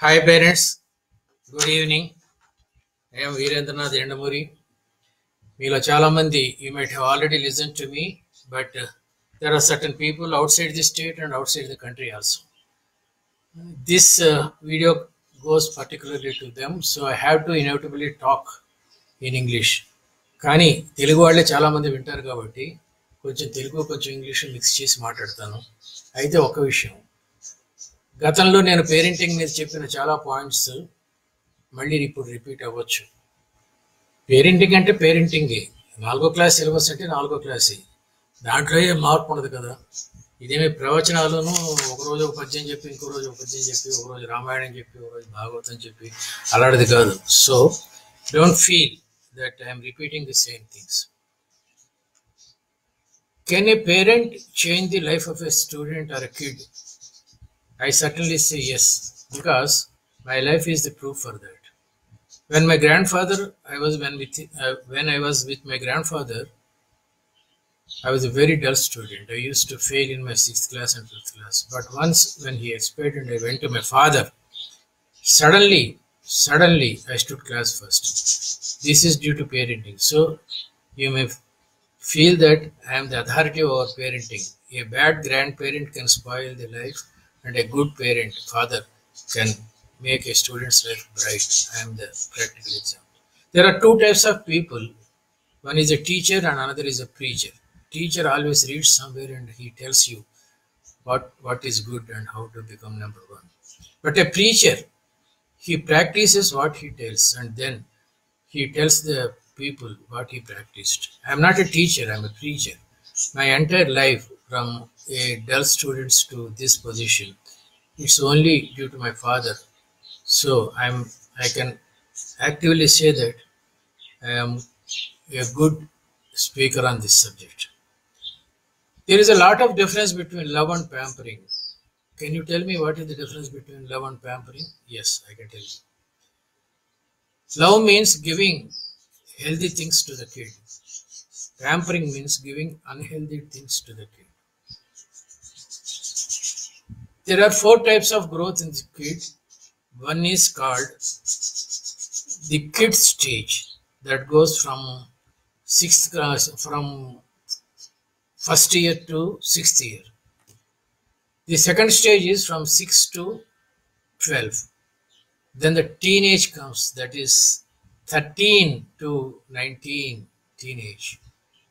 Hi parents good evening I'm Veerendranath Yandamuri మీలో చాలామంది you might have already listen to me but there are certain people outside the state and outside the country also. This uh, video goes particularly to them, so I have to inevitably talk in English. కానీ తెలుగు వాళ్ళే చాలామంది వింటారు కాబట్టి కొంచెం తెలుగు కొంచెం English mix చేసి మాట్లాడతాను అయితే ఒక విషయం గతంలో నేను పేరెంటింగ్ మీద చెప్పిన చాలా పాయింట్స్ మళ్ళీ ఇప్పుడు రిపీట్ అవ్వచ్చు. పేరెంటింగ్ అంటే పేరెంటింగే నాలుగో క్లాస్ సిలబస్ అంటే నాలుగో క్లాసే దాంట్లో ఏ మార్పు ఉండదు కదా. ఇదేమి ప్రవచనాలను ఒక రోజు ఒక పద్యం చెప్పి ఇంకో రోజు ఒక పద్యం చెప్పి ఒకరోజు రామాయణం చెప్పి ఒకరోజు భాగవతం చెప్పి అలాంటిది కాదు. So don't feel that I'm repeating the same things can a parent change the life of a student or a kid I certainly say yes, because my life is the proof for that. When my grandfather, I was when with uh, when I was with my grandfather, I was a very dull student. I used to fail in my sixth class and fifth class. But once when he expired and I went to my father, suddenly, suddenly I stood class first. This is due to parenting. So you may feel that I am the authority over parenting. A bad grandparent can spoil the life, and a good parent, father, can make a student's life bright. I am the practical example. There are two types of people. One is a teacher and another is a preacher. Teacher always reads somewhere and he tells you what what is good and how to become number one. But a preacher, he practices what he tells and then he tells the people what he practiced. I am not a teacher, I am a preacher. My entire life, from a dull student to this position, it's only due to my father. So I'm I can actively say that I am a good speaker on this subject. There is a lot of difference between love and pampering. Can you tell me what is the difference between love and pampering? Yes, I can tell you. Love means giving healthy things to the kid. Pampering means giving unhealthy things to the kid. There are four types of growth in the kid. One is called the kid stage that goes from sixth class, from first year to sixth year. The second stage is from six to 12. Then the teenage comes, that is 13 to 19, teenage,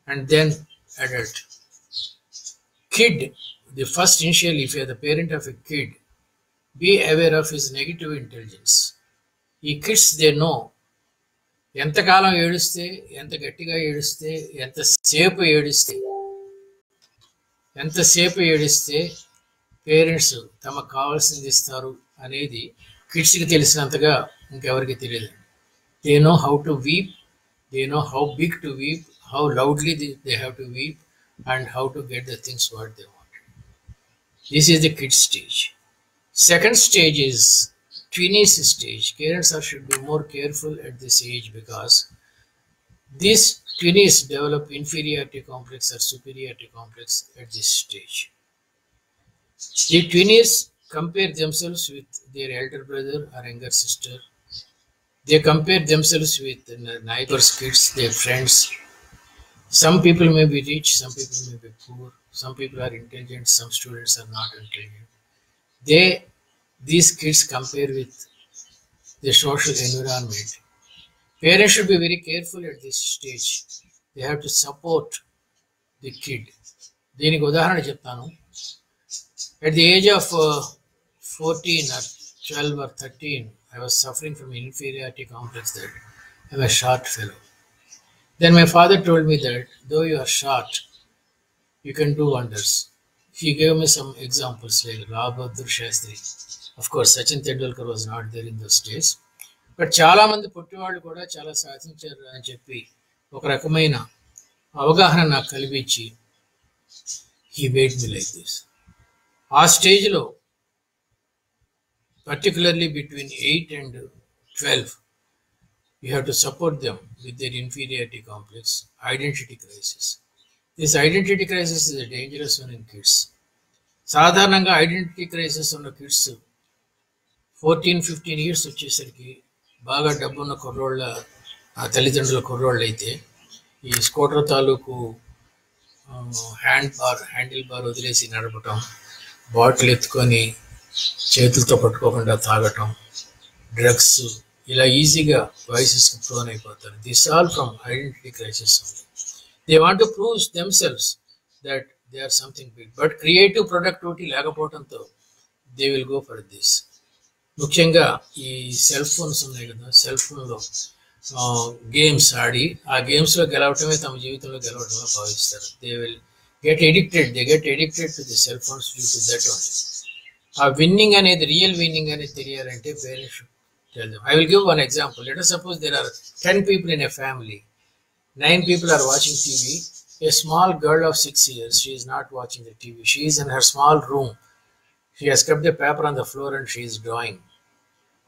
and then adult. Kid, the first initial, if you are the parent of a kid, be aware of his negative intelligence. ఈ kids they know ఎంతకాలం ఏడుస్తే ఎంత గట్టిగా ఏడుస్తే ఎంతసేపు ఏడిస్తే ఎంతసేపు ఏడిస్తే parents తమకు కావాల్సింది ఇస్తారు అనేది కిడ్స్కి తెలిసినంతగా ఇంకెవరికి తెలియదు. They know how to weep they know how big to weep how loudly they have to weep and how to get the things what they this is the kid stage. Second stage is teenage stage. Parents are, should be more careful at this age because these teenage develop inferiority complex or superiority complex at this stage. The teenagers compare themselves with their elder brother or younger sister. They compare themselves with neighbors' kids, their friends. Some people may be rich, some people may be poor, some people are intelligent, some students are not intelligent. They, these kids compare with the social environment. Parents should be very careful at this stage. They have to support the kid. దీనికి ఉదాహరణ చెప్తాను at the age of uh, 14 or 12 or 13 i was suffering from inferiority complex that i'm a short fellow Then my father told me that though you are short, you can do wonders. He gave me some examples like Bahadur Shastri. Of course, Sachin Tendulkar was not there in those days. But Chala Mandi Puttivadu Koda Chala Sathin Chara Jepi Okrakamaina Avagahana Kalvichi. He made me like this. Our stage low, particularly between 8 and 12. You have to support them with their inferiority complex, identity crisis. This identity crisis is a dangerous one in kids. సాధారణంగా identity crisis ఉన్న kids fourteen fifteen years వచ్చేసరికి బాగా డబ్బున్న కుర్రోళ్ళ ఆ తల్లిదండ్రుల కుర్రోళ్ళు అయితే ఈ స్కూటర్ తాలూకు హ్యాండ్ బార్ హ్యాండిల్ బార్ వదిలేసి నడపటం బాటిల్ ఎత్తుకొని చేతులతో పట్టుకోకుండా తాగటం డ్రగ్స్ ఇలా ఈజీగా వయసెస్కి ప్రోన్ అయిపోతారు. This all from identity crisis they want to prove themselves that they are something big but creative productivity లేకపోవడంతో they will go for this ముఖ్యంగా ఈ సెల్ ఫోన్స్ ఉన్నాయి కదా సెల్ ఫోన్లో గేమ్స్ ఆడి ఆ గేమ్స్లో గెలవటమే తమ జీవితంలో గెలవటమే భావిస్తారు. They will get addicted they get addicted to the cell phones due to that only ఆ విన్నింగ్ అనేది రియల్ విన్నింగ్ అనేది తెలియాలంటే parents tell them. I will give one example. Let us suppose there are 10 people in a family. Nine people are watching TV. A small girl of six years, she is not watching the TV. She is in her small room. She has kept a paper on the floor and she is drawing.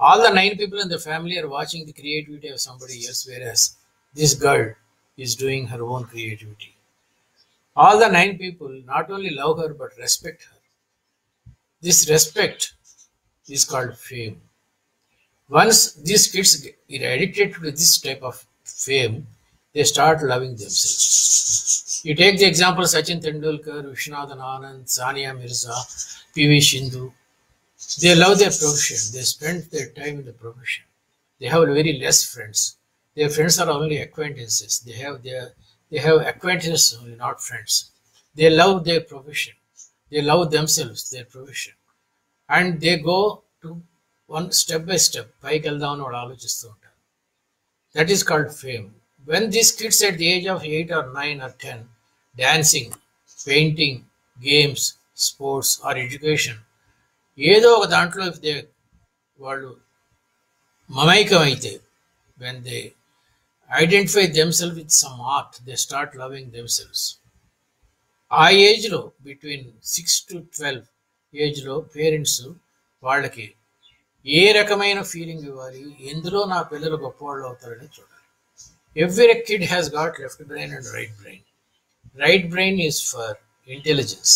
All the nine people in the family are watching the creativity of somebody else, whereas this girl is doing her own creativity. All the nine people not only love her but respect her. This respect is called fame. Once these kids get addicted to this type of fame, they start loving themselves. You take the example Sachin Tendulkar, Viswanathan Anand, Sania Mirza, PV Sindhu. They love their profession. They spend their time in the profession. They have very less friends. Their friends are only acquaintances. They have their they have acquaintances only, not friends. They love their profession. They love themselves, their profession. And they go to one step by step పైకి వెళ్దామని వాడు ఆలోచిస్తూ ఉంటాడు. That is called fame when these kids at the age of eight or nine or ten dancing painting games sports or education ఏదో ఒక దాంట్లో they వాళ్ళు మమైకం అయితే when they identify themselves with some art they start loving themselves ఆ ఏజ్లో between six to twelve ఏజ్లో parents వాళ్ళకి ఏ రకమైన ఫీలింగ్ ఇవ్వాలి ఎందులో నా పిల్లలు గొప్పవాళ్ళు అవుతారని చూడాలి every kid has got left brain and right brain. Right brain is for intelligence.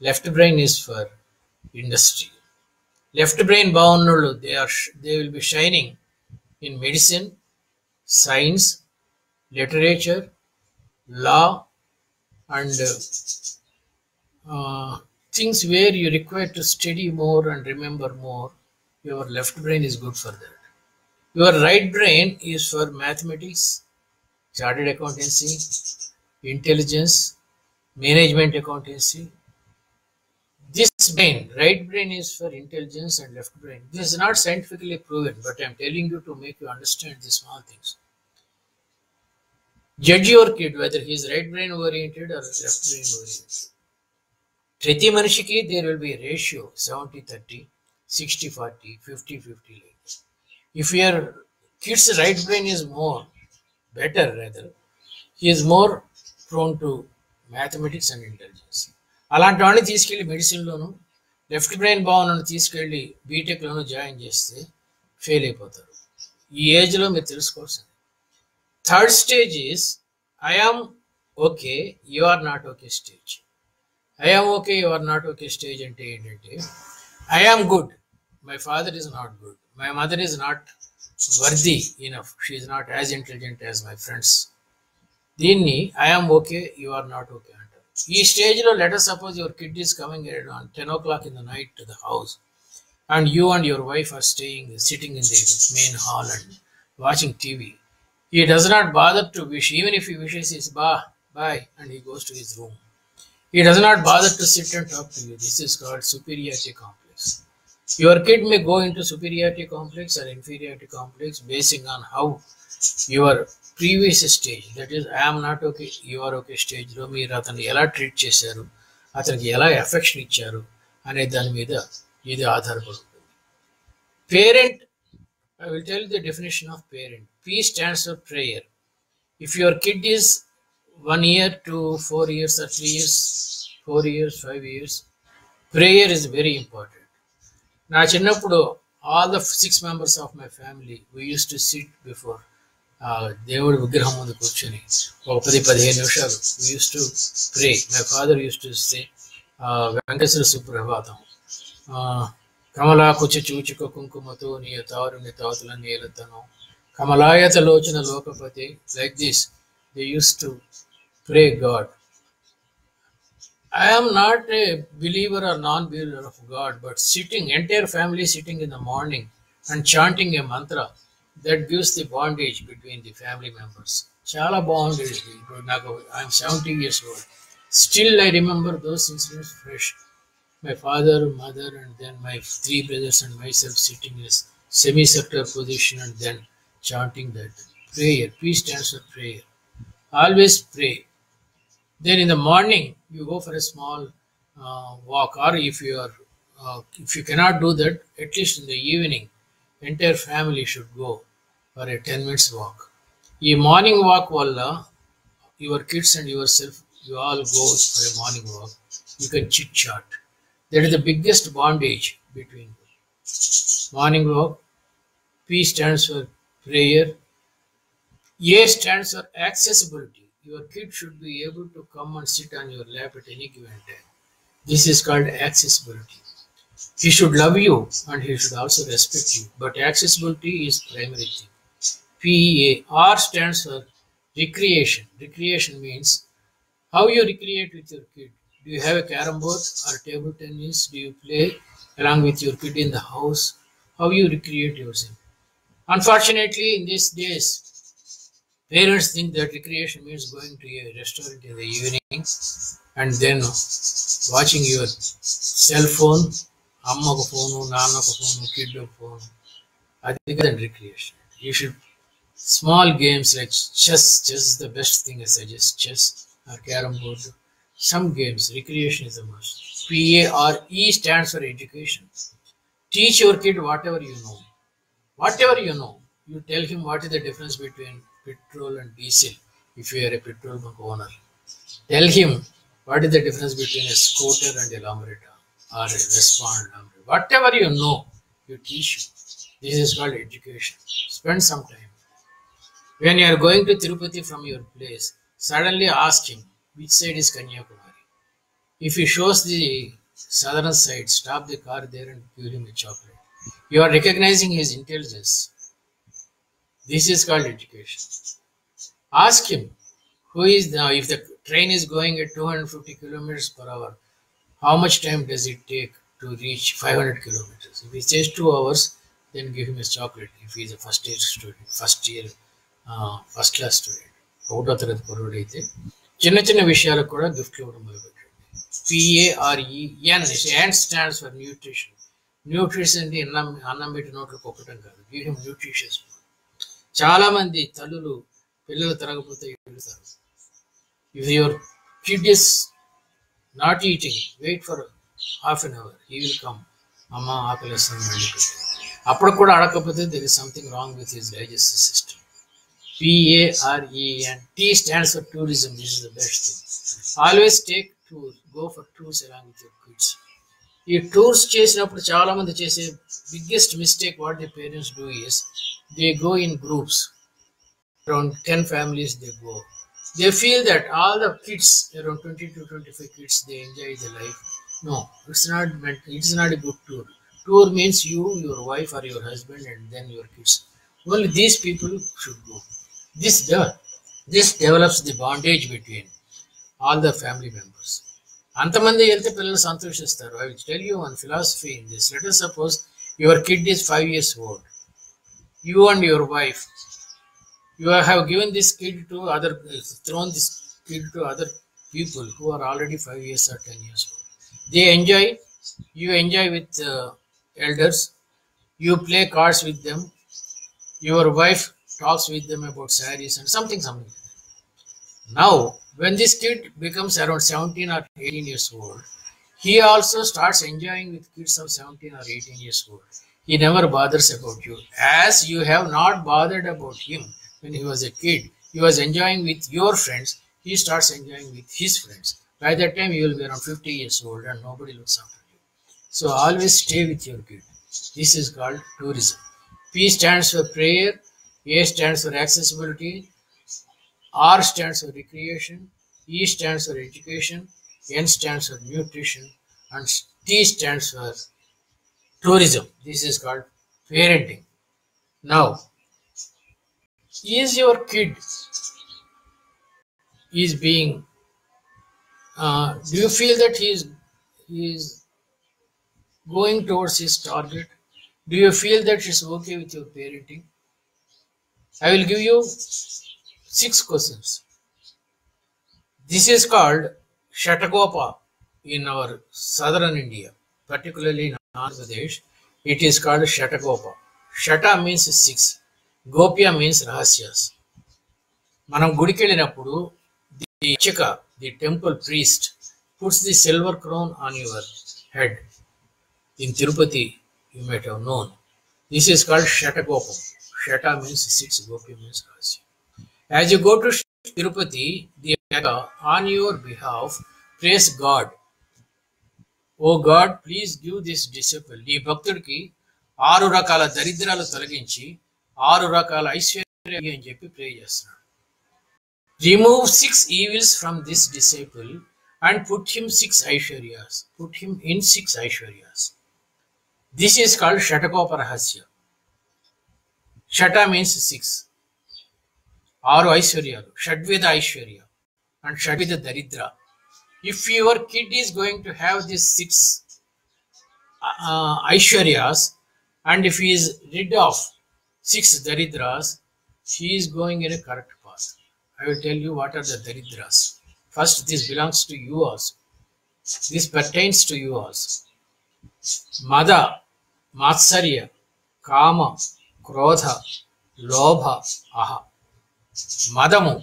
Left brain is for industry. Left brain బాగున్నోళ్ళు they are sh- they will be shining in medicine, science, literature, law, and uh, things where you require to study more and remember more. your left brain is good for that. Your right brain is for mathematics, chartered accountancy, intelligence, management accountancy. This brain, right brain is for intelligence and left brain. This is not scientifically proven, but I'm telling you to make you understand these small things. Judge your kid whether he is right brain oriented or left brain oriented. ಪ್ರತಿ ಮನುಷ್ಯಕ್ಕೆ there will be ratio seventy 60 40, 50 50 like this. If your kid's right brain is more, better rather, he is more prone to mathematics and intelligence అలాంటి వాడిని తీసుకెళ్ళి మెడిసిన్లోను left brain భావనను తీసుకెళ్ళి బీటెక్లోను join చేస్తే fail అయిపోతారు. ఈ ఏజ్లో మీరు తెలుసుకోవాల్సింది. Third stage is I'm okay you are not okay stage I'm okay you are not okay stage అంటే ఏంటంటే I'm good my father is not good my mother is not worthy enough she is not as intelligent as my friends దీన్ని I am okay you are not okay అంటారు ఈ స్టేజ్లో later suppose your kid is coming on ten o'clock in the night to the house and you and your wife are staying sitting in the main hall and watching TV he does not bother to wish even if he wishes his bah bye and he goes to his room he does not bother to sit and talk to you this is called superiority complex your kid may go into superiority complex or inferiority complex basing on how your previous stage that is i am not okay you are okay stage లో మీరు అతన్ని ఎలా treat చేశారు అతనికి ఎలా affection ఇచ్చారు అనే దాని మీద ఇది ఆధారపడి ఉంటుంది parent I will tell you the definition of parent. P stands for prayer. If your kid is one year to four years or three years, four years, five years, prayer is very important. నా చిన్నప్పుడు all the six members of my family we used to sit before దేవుడి విగ్రహం ముందు కూర్చొని ఒక పది పదిహేను నిమిషాలు we used to pray my father used to say Venkateswara Suprabhatam కమలాకుచ చూచుక కుంకుమతో నీ తారుని తాతుల నేలతను కమలాయత లోచన లోకపతి like this they used to pray god I am not a believer or non-believer of God, but sitting, entire family sitting in the morning and chanting a mantra, that gives the bondage between the family members. Chala bondage. I'm 70 years old. Still, I remember those incidents fresh. My father, mother, and then my three brothers and myself sitting in a semi-sector position and then chanting that prayer. Peace stands for prayer. Always pray. Then in the morning, you go for a small uh, walk or if you are uh, if you cannot do that at least in the evening entire family should go for a 10 minutes walk ఈ morning walk వల్ల your kids and your self you all go for a morning walk you can chit chat that is the biggest bondage between morning walk P stands for prayer A stands for accessibility. Your kid should be able to come and sit on your lap at any given time. This is called accessibility. He should love you and he should also respect you. But accessibility is primary thing. Stands for recreation. Recreation means how you recreate with your kid. Do you have a carom board or table tennis? Do you play along with your kid in the house? How you recreate yourself? Unfortunately, in these days, Parents think that recreation means going to a restaurant in the evening and then watching your cell phone, అమ్మకు phone నాన్నకు phone kid phone అది కదండి recreation you should small games like chess chess the best thing I suggest chess are carrom board some games recreation is the must పిఏఆర్ఈ stands for education teach your kid what ever you know whatever you know, you tell him what is the difference between petrol and diesel if you are a petrol bunk owner. Tell him what is the difference between a scooter and a Lambretta or a Vespa and Lambretta. Whatever you know, you teach him. This is called education. Spend some time. When you are going to Tirupati from your place, suddenly ask him which side is Kanyakumari. If he shows the southern side, stop the car there and give him a chocolate. You are recognizing his intelligence. This is called education. Ask him who is the, if the train is going at 250 kilometers per hour, how much time does it take to reach 500 kilometers? If he says two hours, then give him a chocolate. If he is a first year student, first year, uh, first class student, ఒకటో తరగతి కుర్రోడు అయితే చిన్న చిన్న విషయాలకు కూడా గిఫ్ట్లు ఇవ్వడం మొదలుపెట్టండి P A R E N N stands for nutrition nutrition అంటే అన్నం అన్నం పెట్టి నోట్లకు ఒక్కటం కాదు గివ్ హిమ్ న్యూట్రిషియస్ చాలా మంది తల్లులు పిల్లలు తిరగకపోతే వెళ్తారు if your kid is not eating wait for half an hour he will come అమ్మ ఆకలిస్తుంది అప్పుడు కూడా అడగకపోతే there is something wrong with his digestive system P A R E N T stands for tourism this is the best thing always take tour go for tours along with your kids ఈ tours చేసినప్పుడు చాలా మంది చేసే biggest mistake what the parents do is they go in groups around ten families they go they feel that all the kids around twenty to twenty five kids they enjoy the life no it's not it's not a good tour tour means you your wife or your husband and then your kids only these people should go this this develops the bondage between all the family members అంతమంది వెళ్తే పిల్లలు సంతోషిస్తారు I will tell you one philosophy in this let us suppose your kid is five years old you and your wife you have given this kid to other thrown this kid to other people who are already five years or ten years old they enjoy you enjoy with uh, elders you play cards with them your wife talks with them about saris and something something now when this kid becomes around 17 or 18 years old he also starts enjoying with kids of 17 or 18 years old. He never bothers about you. As you have not bothered about him when he was a kid he was enjoying with your friends he starts enjoying with his friends. By that time you will be around 50 years old and nobody looks after you. So always stay with your kid. This is called tourism. P stands for prayer a stands for accessibility r stands for recreation e stands for education n stands for nutrition and t stands for tourism. This is called parenting. Now, is your kid is being uh, do you feel that he is he is going towards his target do you feel that it's okay with your parenting i will give you six questions this is called shatagopa in our southern india particularly in andhra pradesh it is called shatagopa shata means six gopya means rahasyas మనం గుడికి వెళ్ళినప్పుడు the చిక the temple priest puts the silver crown on your head in Tirupati you mate have known this is called షటగోపం షట means six Gopi means రహస్య as you go to Tirupati the on your behalf praise God oh God please give this disciple ఈ భక్తుడికి ఆరు రకాల దరిద్రాలు తొలగించి ఆరు రకాల ఐశ్వర్యం అని చెప్పి ప్రే చేస్తున్నాడు remove six evils from this disciple and put him six aishwaryas put him in six aishwaryas this is called shatakopa rahasya shata ಆರು ಐಶ್ವರ್ಯರು ಷಡ್ವಿಧ ಐಶ್ವರ್ಯ ಅಂಡ್ ಷಡ್ವಿಧ ದರಿದ್ರ if your kid is going to have these six uh, Aishwaryas and if he is rid of six Daridras, he is going in a correct path. I will tell you what are the Daridras. First, this belongs to you also. This pertains to you also. Mada, Matsarya, Kama, Krodha, Lobha, Aha. Madamu,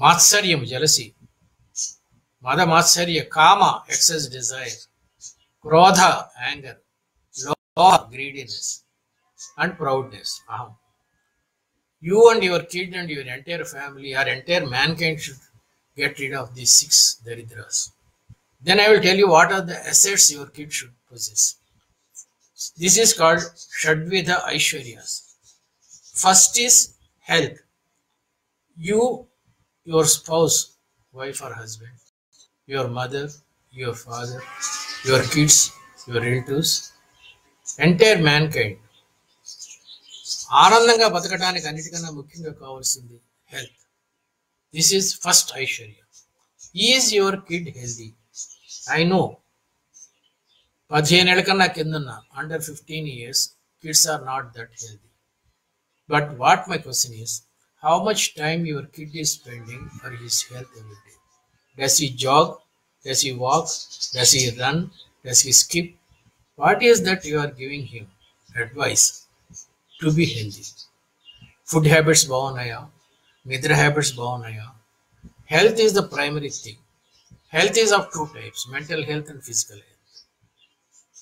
Matsaryam, jealousy. Mada, Matsarya, Kama, excess desire. Krodha, anger. Lobha, greediness. And proudness, Aham you and your kid and your entire family or entire mankind should get rid of these six daridras. Then I will tell you what are the assets your kid should possess. This is called Shadvidha Aishwaryas. First is health. You, your spouse, wife or husband, your mother, your father, your kids, your relatives, entire mankind ఆనందంగా బతకడానికి అన్నిటికన్నా ముఖ్యంగా కావాల్సింది health this is first Aishwarya is your kid healthy I know పదిహేను ఏళ్ళ కన్నా కిందన్న under fifteen years kids are not that healthy But what my question is, how much time your kid is spending for his health every day? Does he jog? Does he walk? Does he run? Does he skip? What is that you are giving him? Advice to be healthy. Food habits bhavanaya, nidra habits bhavanaya. Health is the primary thing. Health is of two types, mental health and physical health.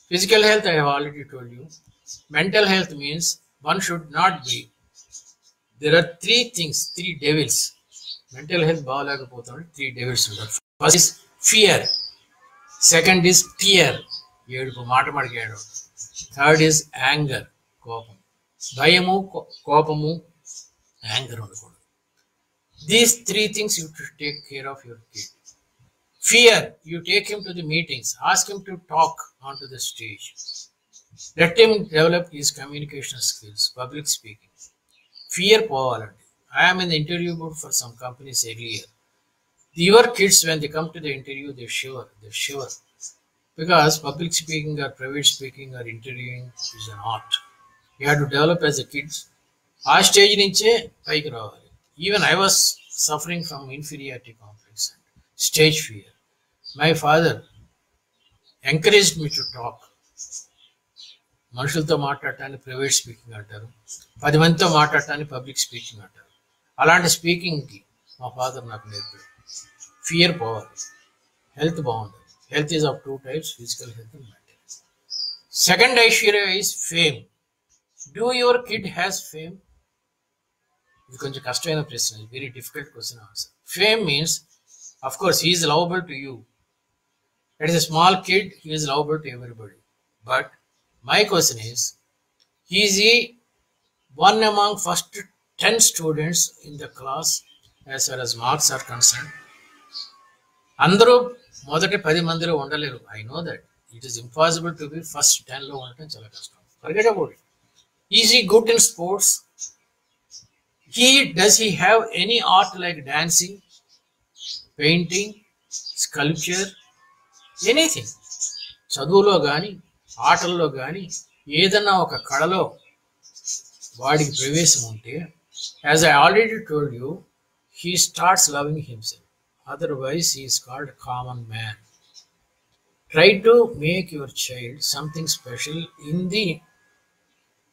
Physical health I have already told you. Mental health means one should not be there are three things three devils mental health బాగలేకపోతున్నాడు three devils ఉంటారు first is fear second is tear ఏడుపు మాట మాటకి ఏడు third is anger కోపం భయము కో- కోపము anger ఉండకూడదు these three things you to take care of your kid fear you take him to the meetings ask him to talk on to the stage let him develop his communication skills public speaking fear పోవాలండి I'm in the interview board for some companies earlier your kids when the come to the interview they shiver they shiver because public speaking or private speaking or interviewing is an art. You have to develop as a kid. ఆ stage నుంచే పైకి రావాలి even I was suffering from inferiority complex stage fear my father encourage me to talk మనుషులతో మాట్లాడటాన్ని private speaking అంటారు. పది మందితో మాట్లాడటాన్ని public speaking అంటారు. అలాంటి స్పీకింగ్కి మా ఫాదర్ నాకు నేర్పాడు ఫియర్ పోవాలి హెల్త్ బాగుంటుంది. Health is of two types physical health and mental second Aishwarya is fame. Do your kid has fame? ఇది కొంచెం కష్టమైన ప్రశ్న very difficult question answer fame means of course he's lovable to you it is a small kid he's lovable to everybody but my question is he's ఈ one among first ten students in the class as for as marks are concern అందరూ మొదటి పది మందిలో ఉండలేరు I know that it is impossible to be first టెన్లో ఉండటం చాలా కష్టం ఫర్గెట్ అబౌట్ ఇట్ ఈజ్ ఈ good in sports he does he have any art like dancing painting sculpture anything చదువులో కానీ ఆటల్లో కానీ ఏదన్నా ఒక కళలో వాడికి ప్రవేశం ఉంటే as I already told you he starts loving himself otherwise he is called common man try to make your child something special in the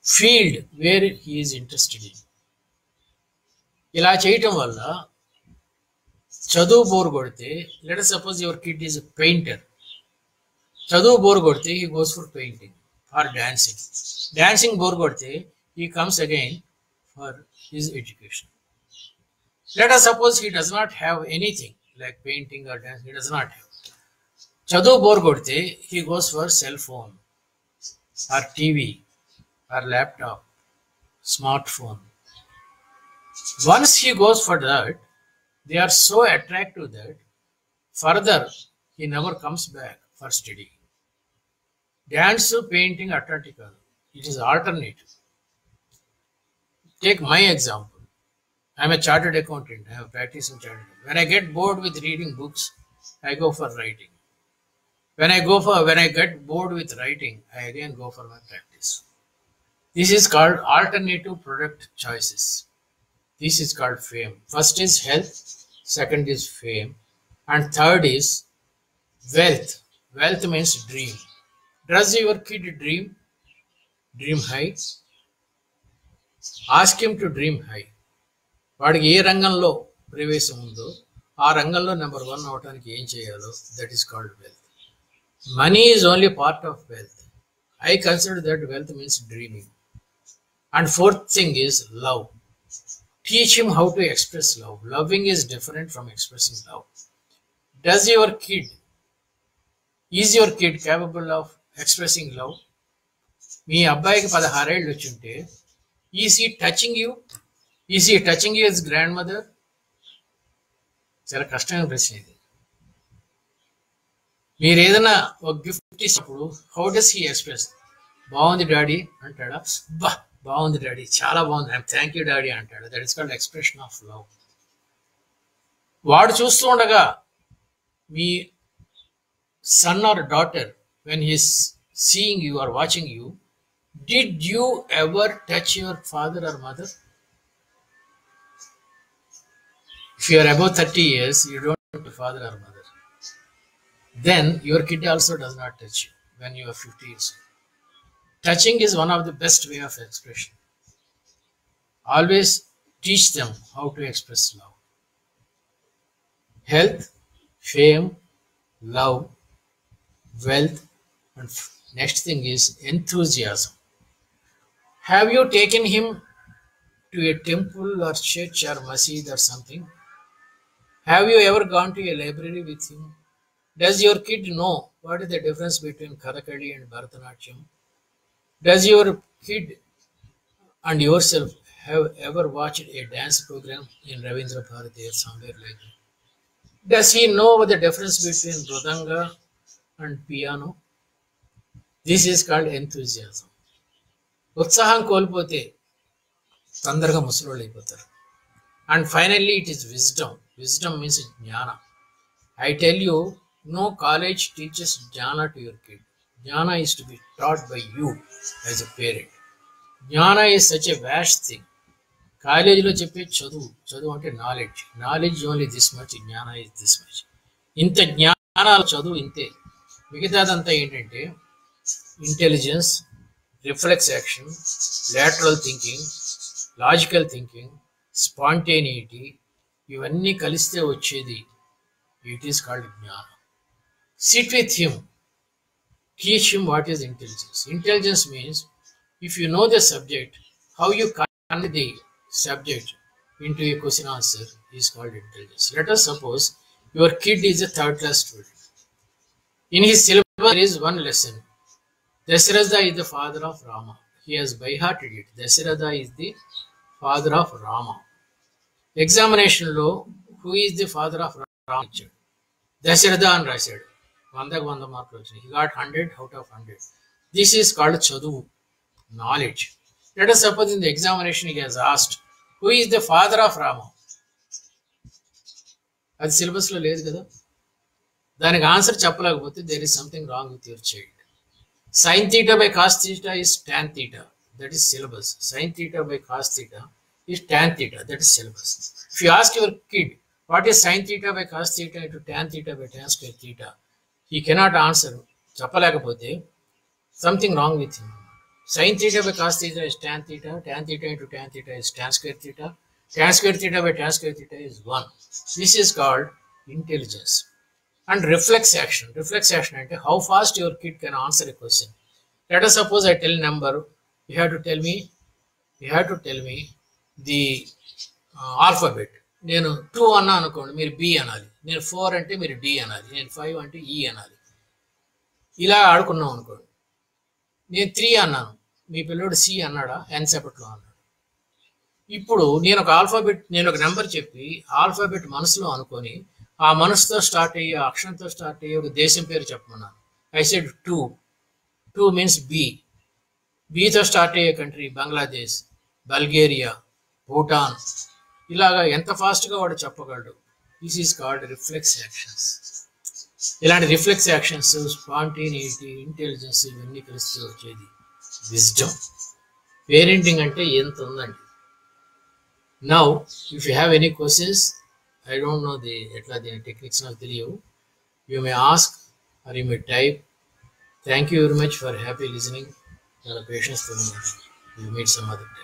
field where he is interested in ఇలా చేయటం వల్ల చదువు బోర్ కొడితే let suppose your kid is painter చదువు bore కొడితే he goes for painting for dancing dancing bore కొడితే he comes again for his education let us suppose he does not have anything like painting or dance he does not have చదువు bore కొడితే he goes for cell phone or TV or laptop smart phone once he goes for that they are so attractive that further he never comes back for study, Dance painting Atlantical, it is alternative. Take my example. I'm a chartered accountant. I have practiced in chartered. When I get bored with reading books, I go for writing. When I go for when I get bored with writing, I again go for my practice. This is called alternative product choices. This is called fame. First is health, second is fame, and third is wealth. Wealth means dream Does your kid dream dream high. Ask to dream high వాడికి ఏ రంగంలో ప్రవేశం ఉందో ఆ రంగంలో number one అవడానికి ఏం చేయాలో that is called wealth money is only part of wealth I consider that wealth means dreaming and fourth thing is love teach him how to express love loving is different from expressing love does your kid is your kid capable of expressing love? మీ అబ్బాయికి పదహారేళ్ళు వచ్చుంటే is he touching you? Is he touching you is grandmother చాలా కష్టమైన ప్రశ్న ఇది. మీరు ఏదైనా ఒక గిఫ్ట్ ఇచ్చినప్పుడు హౌ డస్ హీ ఎక్స్ప్రెస్? బాగుంది డాడీ అంటాడా? బా బాగుంది డాడీ చాలా బాగుంది. ఐమ్ థ్యాంక్ యూ డాడీ అంటాడు. That is called expression of love వాడు చూస్తూ ఉండగా మీ son or daughter, when he is seeing you or watching you, did you ever touch your father or mother? If you are above 30 years, you don't touch your father or mother. Then your kid also does not touch you when you are 50 years old. Touching is one of the best way of expression. Always teach them how to express love. Health, fame, love, wealth. And next thing is enthusiasm. Have you taken him to a temple or church or masjid or something? Have you ever gone to a library with him? Does your kid know what is the difference between kathakali and bharatanatyam? Does your kid and yourself have ever watched a dance program in Ravindra Bharati or somewhere like that? Does he know what the difference between Mridanga and piano this is called enthusiasm ఉత్సాహం కోల్పోతే తొందరగా ముసలోళ్ళు అయిపోతారు. And finally it is wisdom wisdom means జ్ఞాన I tell you no college teachers జ్ఞాన to your kid జ్ఞాన is to be taught by you as a parent జ్ఞాన is such a vast thing కాలేజీలో చెప్పే చదువు చదువు అంటే knowledge knowledge only this much జ్ఞాన ఇస్ దిస్ మచ్ ఇంత జ్ఞానాల చదువు ఇంతే. మిగతాదంతా ఏంటంటే intelligence reflex action lateral thinking logical thinking spontaneity ఇవన్నీ కలిస్తే వచ్చేది ఇట్ ఈస్ కాల్డ్ జ్ఞానం sit with him teach him what is intelligence. Intelligence means if you know the subject, how you convert the subject into a question answer is called intelligence. Let us suppose your kid is a third class student. In his syllabus, there is one lesson. Dasharatha is the father of Rama. He has by hearted it. Dasharatha is the father of Rama. Examination లో who is the father of Rama? Dasharatha అని రాశాడు వందకు వంద మార్కులు వచ్చినాయి he got hundred out of hundred this is called చదువు knowledge let us suppose in the examination he has asked who is the father of Rama అది సిలబస్లో లేదు కదా దానికి answer చెప్పలేకపోతే there is something wrong with your child sine theta by cos theta is tan theta that is syllabus sine theta by cos theta is tan theta. That is syllabus. If you ask your kid, what is sin theta by cos theta into tan theta by tan square theta, he cannot answer. చెప్పలేకపోతే something wrong with him sine theta by cos theta is tan theta tan theta into tan theta is tan square theta tan square theta by tan square theta is one this is called intelligence and reflex action. Reflex action అంటే how fast your kid can answer a question. Let us suppose I tell number, you have to tell me, you have to tell me the uh, alphabet. నేను two అన్నా అనుకోండి మీరు B అనాలి నేను four అంటే మీరు D అనాలి నేను ఫైవ్ అంటే ఈ అనాలి ఇలా ఆడుకున్నాం అనుకోండి నేను త్రీ అన్నాను మీ పిల్లోడు సి అన్నాడా ఎన్సెపట్లో అన్నాడు ఇప్పుడు నేను ఒక ఆల్ఫాబెట్ నేను ఒక నెంబర్ చెప్పి ఆల్ఫాబెట్ మనసులో అనుకొని ఆ మనసుతో స్టార్ట్ అయ్యి ఆ అక్షరంతో స్టార్ట్ అయ్యి ఒక దేశం పేరు చెప్పమన్నాను. I said two two means B బీతో start అయ్యే కంట్రీ బంగ్లాదేశ్ బల్గేరియా భూటాన్. ఇలాగా ఎంత ఫాస్ట్గా వాడు చెప్పగలడు? This is called reflex actions ఇలాంటి రిఫ్లెక్స్ యాక్షన్స్ స్పాంటేనిటీ ఇంటెలిజెన్స్ ఇవన్నీ కలిసి వచ్చేది విజ్డమ్ పేరెంటింగ్ అంటే ఎంత ఉందండి. Now if you have any questions I don't know the ఎట్లా దీని టెక్నిక్స్ నాకు తెలియవు you may ask or you may type thank you very much for happy listening చాలా పేషెన్స్తో ఉన్నాను you meet some other time